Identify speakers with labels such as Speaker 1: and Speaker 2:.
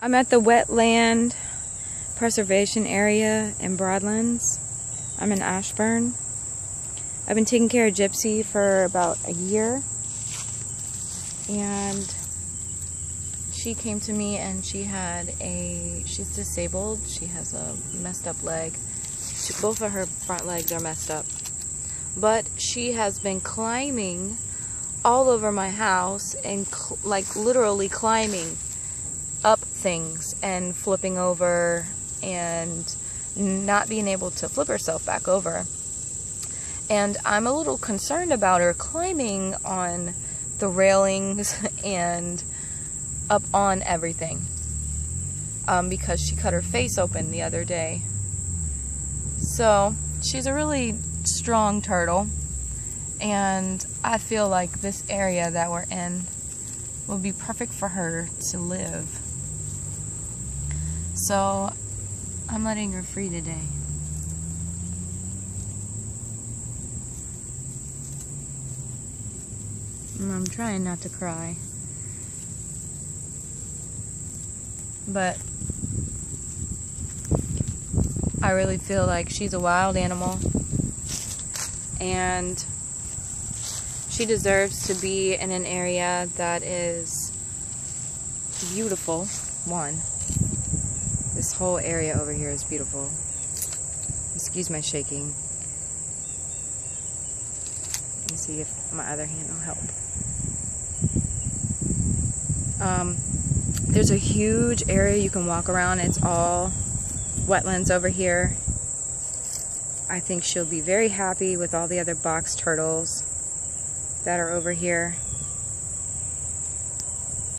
Speaker 1: I'm at the wetland preservation area in Broadlands. I'm in Ashburn. I've been taking care of Gypsy for about a year. And she came to me and she had a, she's disabled. She has a messed up leg. She, both of her front legs are messed up. But she has been climbing all over my house and like literally climbing up things and flipping over and not being able to flip herself back over. And I'm a little concerned about her climbing on the railings and up on everything um, because she cut her face open the other day. So she's a really strong turtle, and I feel like this area that we're in will be perfect for her to live. So I'm letting her free today. I'm trying not to cry. But I really feel like she's a wild animal and she deserves to be in an area that is beautiful. One, this whole area over here is beautiful. Excuse my shaking. Let me see if my other hand will help. Um, there's a huge area you can walk around. It's all wetlands over here. I think she'll be very happy with all the other box turtles that are over here.